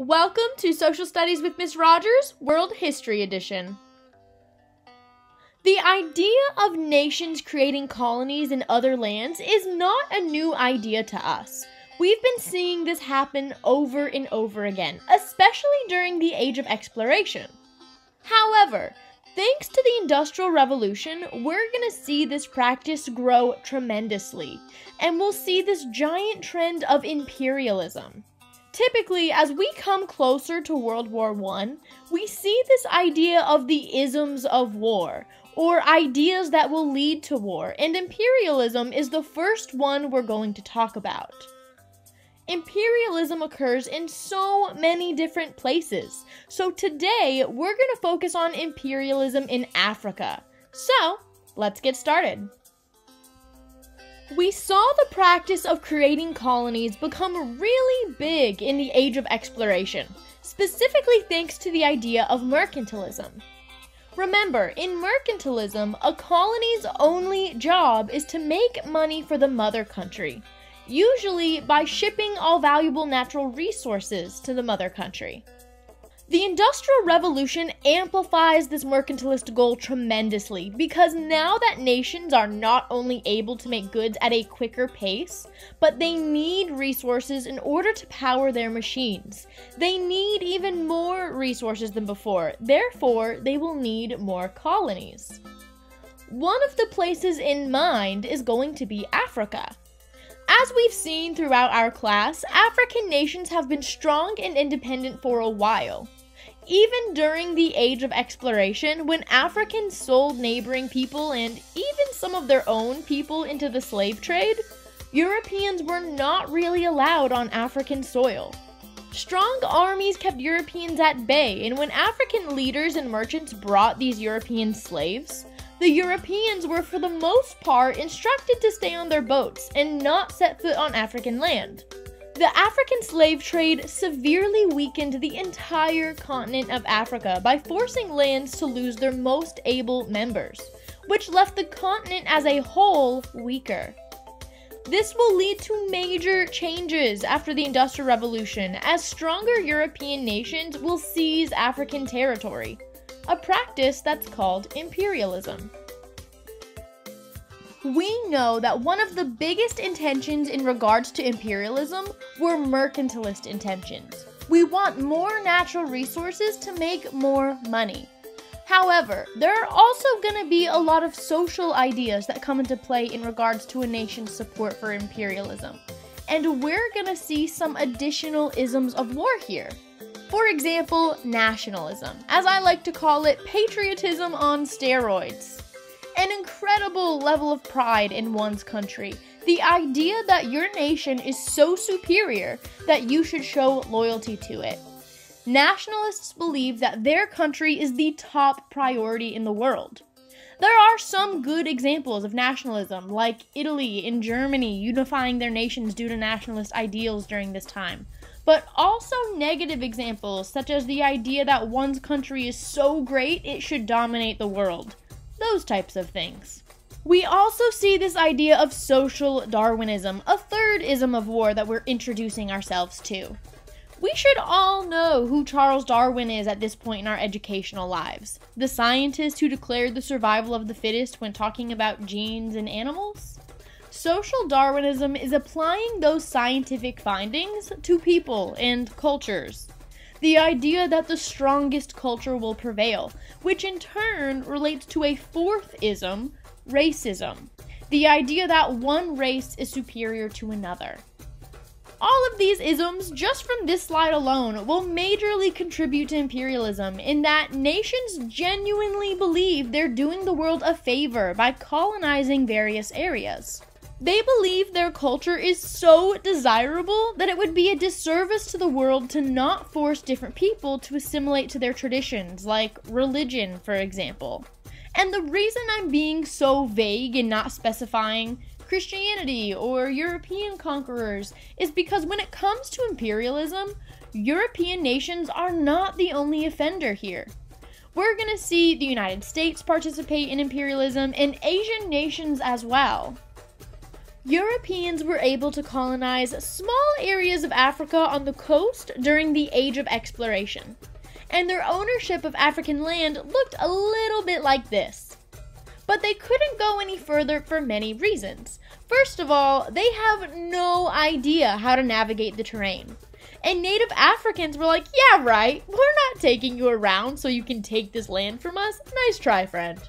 Welcome to Social Studies with Miss Rogers, World History Edition. The idea of nations creating colonies in other lands is not a new idea to us. We've been seeing this happen over and over again, especially during the Age of Exploration. However, thanks to the Industrial Revolution, we're going to see this practice grow tremendously, and we'll see this giant trend of imperialism. Typically, as we come closer to World War I, we see this idea of the isms of war, or ideas that will lead to war, and imperialism is the first one we're going to talk about. Imperialism occurs in so many different places, so today we're going to focus on imperialism in Africa. So, let's get started. We saw the practice of creating colonies become really big in the Age of Exploration, specifically thanks to the idea of mercantilism. Remember, in mercantilism, a colony's only job is to make money for the mother country, usually by shipping all valuable natural resources to the mother country. The Industrial Revolution amplifies this mercantilist goal tremendously because now that nations are not only able to make goods at a quicker pace, but they need resources in order to power their machines. They need even more resources than before, therefore, they will need more colonies. One of the places in mind is going to be Africa. As we've seen throughout our class, African nations have been strong and independent for a while. Even during the age of exploration, when Africans sold neighboring people and even some of their own people into the slave trade, Europeans were not really allowed on African soil. Strong armies kept Europeans at bay, and when African leaders and merchants brought these European slaves, the Europeans were for the most part instructed to stay on their boats and not set foot on African land. The African slave trade severely weakened the entire continent of Africa by forcing lands to lose their most able members, which left the continent as a whole weaker. This will lead to major changes after the Industrial Revolution, as stronger European nations will seize African territory, a practice that's called imperialism we know that one of the biggest intentions in regards to imperialism were mercantilist intentions. We want more natural resources to make more money. However, there are also going to be a lot of social ideas that come into play in regards to a nation's support for imperialism. And we're going to see some additional isms of war here. For example, nationalism, as I like to call it, patriotism on steroids an incredible level of pride in one's country. The idea that your nation is so superior that you should show loyalty to it. Nationalists believe that their country is the top priority in the world. There are some good examples of nationalism, like Italy and Germany unifying their nations due to nationalist ideals during this time, but also negative examples, such as the idea that one's country is so great it should dominate the world those types of things. We also see this idea of social Darwinism, a third ism of war that we're introducing ourselves to. We should all know who Charles Darwin is at this point in our educational lives. The scientist who declared the survival of the fittest when talking about genes in animals? Social Darwinism is applying those scientific findings to people and cultures the idea that the strongest culture will prevail, which in turn relates to a fourth ism, racism. The idea that one race is superior to another. All of these isms, just from this slide alone, will majorly contribute to imperialism in that nations genuinely believe they're doing the world a favor by colonizing various areas. They believe their culture is so desirable that it would be a disservice to the world to not force different people to assimilate to their traditions, like religion, for example. And the reason I'm being so vague and not specifying Christianity or European conquerors is because when it comes to imperialism, European nations are not the only offender here. We're going to see the United States participate in imperialism and Asian nations as well. Europeans were able to colonize small areas of Africa on the coast during the Age of Exploration, and their ownership of African land looked a little bit like this. But they couldn't go any further for many reasons. First of all, they have no idea how to navigate the terrain. And native Africans were like, yeah, right, we're not taking you around so you can take this land from us. Nice try, friend.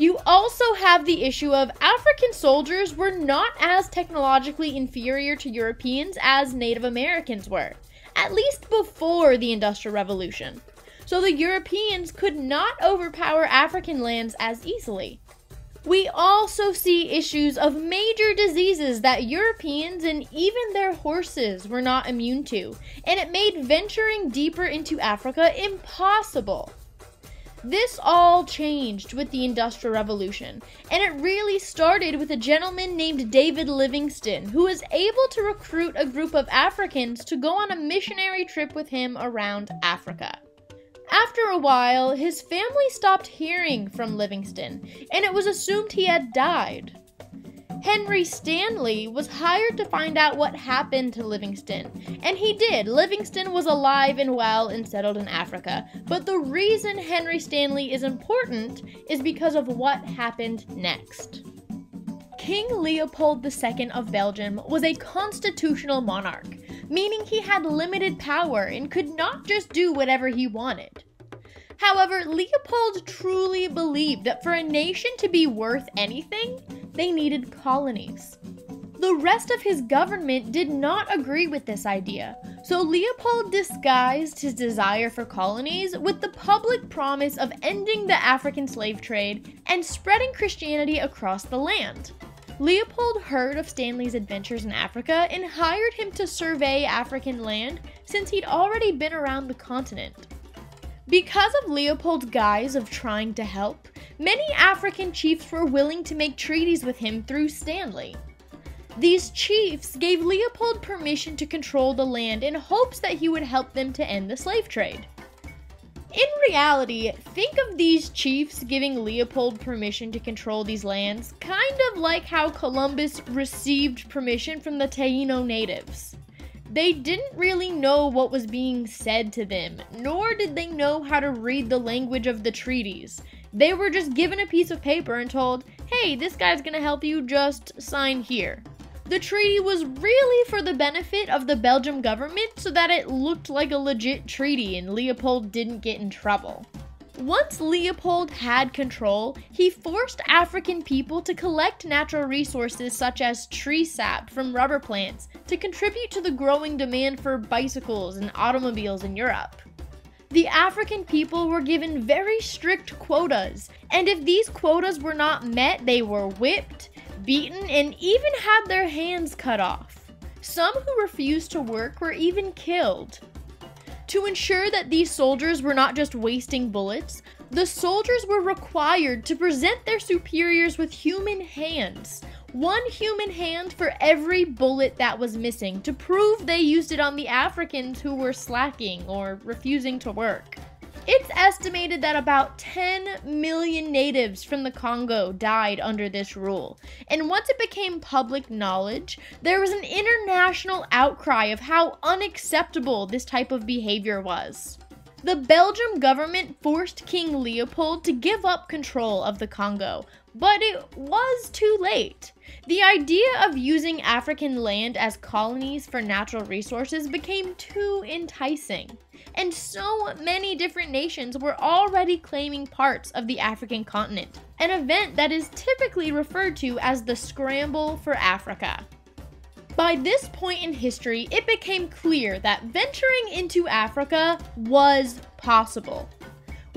You also have the issue of African soldiers were not as technologically inferior to Europeans as Native Americans were, at least before the Industrial Revolution. So the Europeans could not overpower African lands as easily. We also see issues of major diseases that Europeans and even their horses were not immune to, and it made venturing deeper into Africa impossible. This all changed with the Industrial Revolution, and it really started with a gentleman named David Livingstone, who was able to recruit a group of Africans to go on a missionary trip with him around Africa. After a while, his family stopped hearing from Livingstone, and it was assumed he had died. Henry Stanley was hired to find out what happened to Livingston. and he did. Livingston was alive and well and settled in Africa. But the reason Henry Stanley is important is because of what happened next. King Leopold II of Belgium was a constitutional monarch, meaning he had limited power and could not just do whatever he wanted. However, Leopold truly believed that for a nation to be worth anything, they needed colonies. The rest of his government did not agree with this idea, so Leopold disguised his desire for colonies with the public promise of ending the African slave trade and spreading Christianity across the land. Leopold heard of Stanley's adventures in Africa and hired him to survey African land since he'd already been around the continent. Because of Leopold's guise of trying to help, many African chiefs were willing to make treaties with him through Stanley. These chiefs gave Leopold permission to control the land in hopes that he would help them to end the slave trade. In reality, think of these chiefs giving Leopold permission to control these lands kind of like how Columbus received permission from the Taino natives. They didn't really know what was being said to them, nor did they know how to read the language of the treaties. They were just given a piece of paper and told, hey, this guy's gonna help you, just sign here. The treaty was really for the benefit of the Belgium government so that it looked like a legit treaty and Leopold didn't get in trouble. Once Leopold had control, he forced African people to collect natural resources such as tree sap from rubber plants to contribute to the growing demand for bicycles and automobiles in Europe. The African people were given very strict quotas, and if these quotas were not met, they were whipped, beaten, and even had their hands cut off. Some who refused to work were even killed. To ensure that these soldiers were not just wasting bullets, the soldiers were required to present their superiors with human hands. One human hand for every bullet that was missing to prove they used it on the Africans who were slacking or refusing to work. It's estimated that about 10 million natives from the Congo died under this rule. And once it became public knowledge, there was an international outcry of how unacceptable this type of behavior was. The Belgium government forced King Leopold to give up control of the Congo, but it was too late. The idea of using African land as colonies for natural resources became too enticing and so many different nations were already claiming parts of the African continent, an event that is typically referred to as the Scramble for Africa. By this point in history, it became clear that venturing into Africa was possible.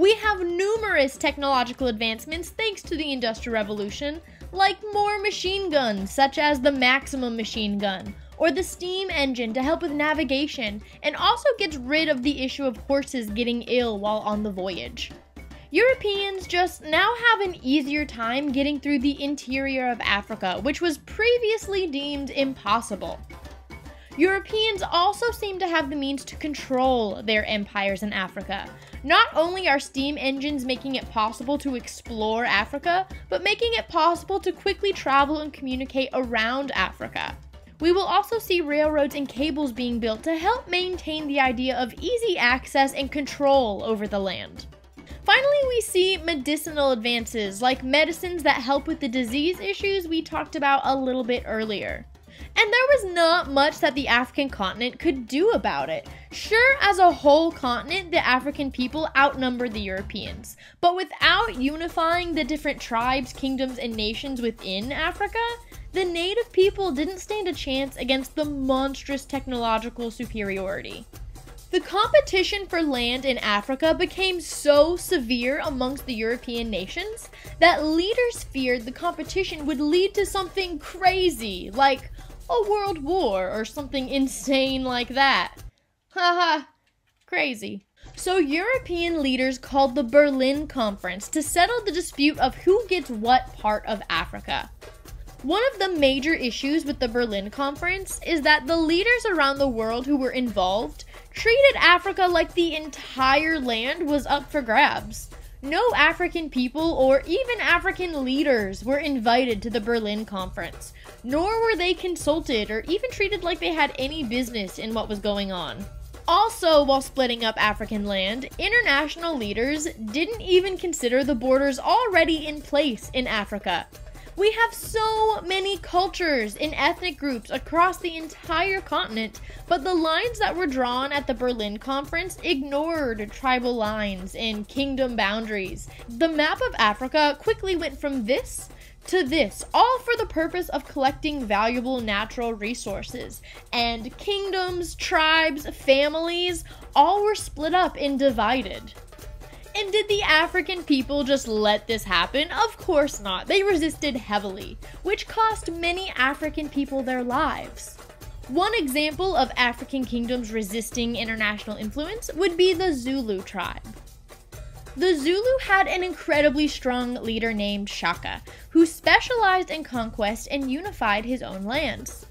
We have numerous technological advancements thanks to the Industrial Revolution, like more machine guns, such as the Maxim machine gun, or the steam engine to help with navigation, and also gets rid of the issue of horses getting ill while on the voyage. Europeans just now have an easier time getting through the interior of Africa, which was previously deemed impossible. Europeans also seem to have the means to control their empires in Africa. Not only are steam engines making it possible to explore Africa, but making it possible to quickly travel and communicate around Africa. We will also see railroads and cables being built to help maintain the idea of easy access and control over the land. Finally, we see medicinal advances, like medicines that help with the disease issues we talked about a little bit earlier. And there was not much that the African continent could do about it. Sure, as a whole continent, the African people outnumbered the Europeans, but without unifying the different tribes, kingdoms, and nations within Africa, the native people didn't stand a chance against the monstrous technological superiority. The competition for land in Africa became so severe amongst the European nations that leaders feared the competition would lead to something crazy, like a world war or something insane like that. Haha, crazy. So, European leaders called the Berlin Conference to settle the dispute of who gets what part of Africa. One of the major issues with the Berlin Conference is that the leaders around the world who were involved treated Africa like the entire land was up for grabs. No African people or even African leaders were invited to the Berlin Conference, nor were they consulted or even treated like they had any business in what was going on. Also, while splitting up African land, international leaders didn't even consider the borders already in place in Africa. We have so many cultures and ethnic groups across the entire continent, but the lines that were drawn at the Berlin Conference ignored tribal lines and kingdom boundaries. The map of Africa quickly went from this to this, all for the purpose of collecting valuable natural resources. And kingdoms, tribes, families, all were split up and divided. And did the African people just let this happen? Of course not. They resisted heavily, which cost many African people their lives. One example of African kingdoms resisting international influence would be the Zulu tribe. The Zulu had an incredibly strong leader named Shaka, who specialized in conquest and unified his own lands.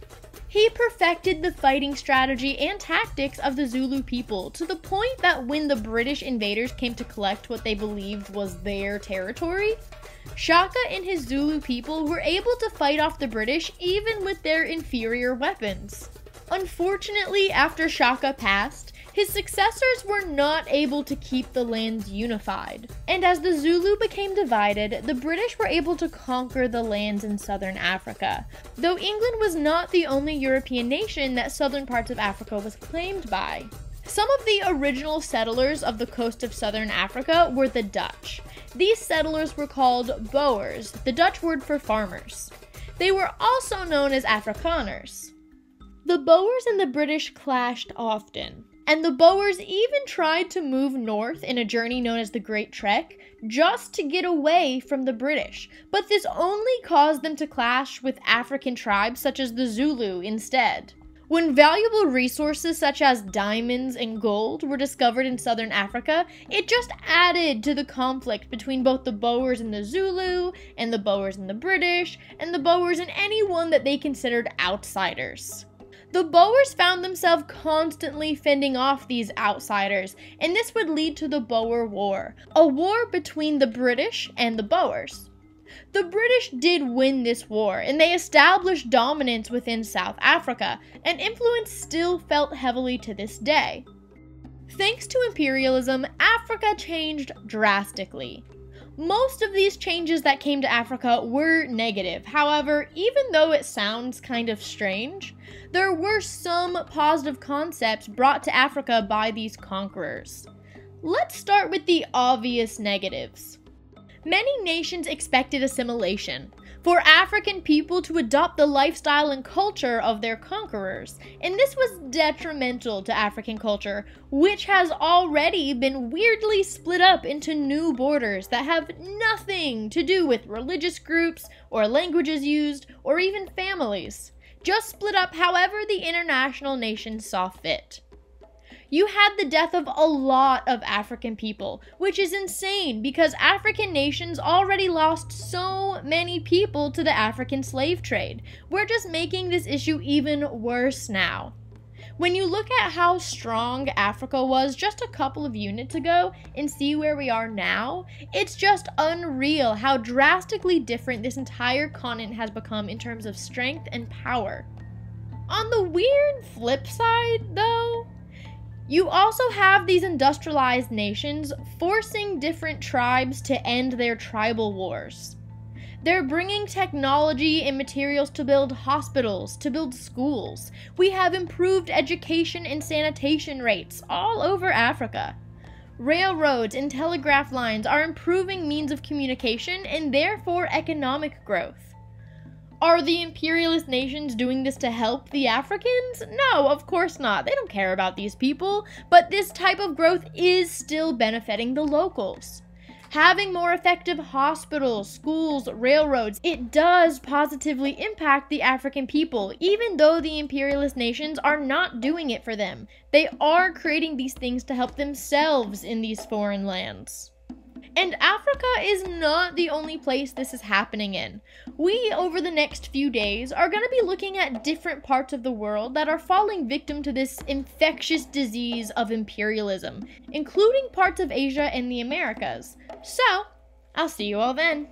He perfected the fighting strategy and tactics of the Zulu people to the point that when the British invaders came to collect what they believed was their territory, Shaka and his Zulu people were able to fight off the British even with their inferior weapons. Unfortunately, after Shaka passed, his successors were not able to keep the lands unified. And as the Zulu became divided, the British were able to conquer the lands in southern Africa. Though England was not the only European nation that southern parts of Africa was claimed by. Some of the original settlers of the coast of southern Africa were the Dutch. These settlers were called Boers, the Dutch word for farmers. They were also known as Afrikaners. The Boers and the British clashed often and the Boers even tried to move north in a journey known as the Great Trek just to get away from the British, but this only caused them to clash with African tribes such as the Zulu instead. When valuable resources such as diamonds and gold were discovered in southern Africa, it just added to the conflict between both the Boers and the Zulu, and the Boers and the British, and the Boers and anyone that they considered outsiders. The Boers found themselves constantly fending off these outsiders, and this would lead to the Boer War, a war between the British and the Boers. The British did win this war, and they established dominance within South Africa, and influence still felt heavily to this day. Thanks to imperialism, Africa changed drastically. Most of these changes that came to Africa were negative. However, even though it sounds kind of strange, there were some positive concepts brought to Africa by these conquerors. Let's start with the obvious negatives. Many nations expected assimilation, for African people to adopt the lifestyle and culture of their conquerors, and this was detrimental to African culture, which has already been weirdly split up into new borders that have nothing to do with religious groups or languages used or even families, just split up however the international nations saw fit you had the death of a lot of African people, which is insane because African nations already lost so many people to the African slave trade. We're just making this issue even worse now. When you look at how strong Africa was just a couple of units ago and see where we are now, it's just unreal how drastically different this entire continent has become in terms of strength and power. On the weird flip side, though, you also have these industrialized nations forcing different tribes to end their tribal wars. They're bringing technology and materials to build hospitals, to build schools. We have improved education and sanitation rates all over Africa. Railroads and telegraph lines are improving means of communication and therefore economic growth. Are the imperialist nations doing this to help the Africans? No, of course not. They don't care about these people. But this type of growth is still benefiting the locals having more effective hospitals, schools, railroads, it does positively impact the African people, even though the imperialist nations are not doing it for them. They are creating these things to help themselves in these foreign lands. And Africa is not the only place this is happening in. We, over the next few days, are going to be looking at different parts of the world that are falling victim to this infectious disease of imperialism, including parts of Asia and the Americas. So, I'll see you all then.